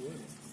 would.